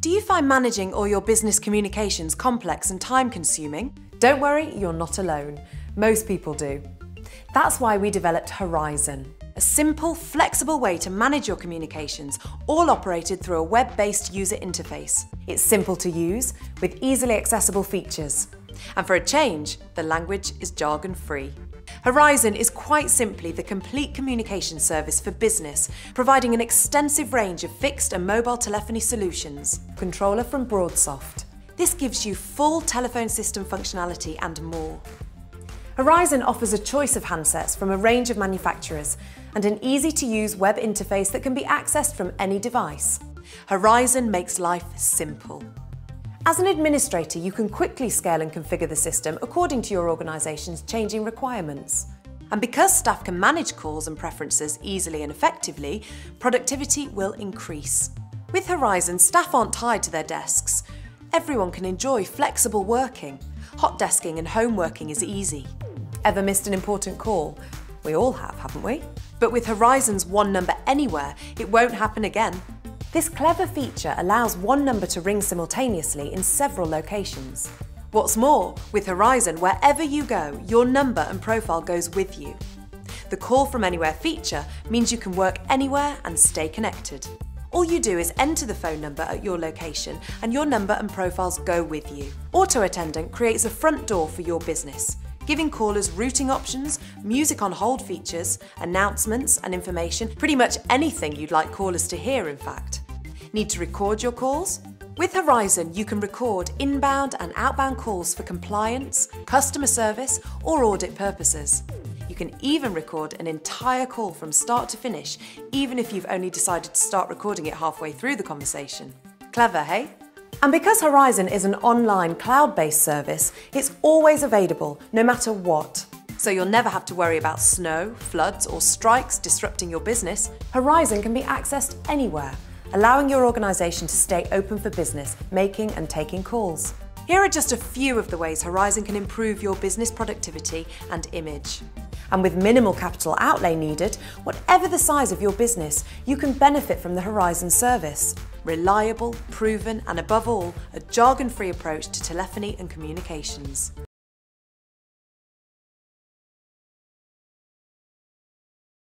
Do you find managing all your business communications complex and time consuming? Don't worry, you're not alone. Most people do. That's why we developed Horizon, a simple, flexible way to manage your communications, all operated through a web-based user interface. It's simple to use, with easily accessible features. And for a change, the language is jargon-free. Horizon is quite simply the complete communication service for business, providing an extensive range of fixed and mobile telephony solutions. Controller from Broadsoft. This gives you full telephone system functionality and more. Horizon offers a choice of handsets from a range of manufacturers and an easy-to-use web interface that can be accessed from any device. Horizon makes life simple. As an administrator, you can quickly scale and configure the system according to your organisation's changing requirements. And because staff can manage calls and preferences easily and effectively, productivity will increase. With Horizon, staff aren't tied to their desks. Everyone can enjoy flexible working. Hot desking and home working is easy. Ever missed an important call? We all have, haven't we? But with Horizon's One Number Anywhere, it won't happen again. This clever feature allows one number to ring simultaneously in several locations. What's more, with Horizon, wherever you go, your number and profile goes with you. The Call from Anywhere feature means you can work anywhere and stay connected. All you do is enter the phone number at your location and your number and profiles go with you. Auto Attendant creates a front door for your business giving callers routing options, music on hold features, announcements and information, pretty much anything you'd like callers to hear in fact. Need to record your calls? With Horizon, you can record inbound and outbound calls for compliance, customer service, or audit purposes. You can even record an entire call from start to finish, even if you've only decided to start recording it halfway through the conversation. Clever, hey? And because Horizon is an online cloud-based service, it's always available, no matter what. So you'll never have to worry about snow, floods or strikes disrupting your business. Horizon can be accessed anywhere, allowing your organisation to stay open for business, making and taking calls. Here are just a few of the ways Horizon can improve your business productivity and image. And with minimal capital outlay needed, whatever the size of your business, you can benefit from the Horizon service. Reliable, proven, and above all, a jargon free approach to telephony and communications.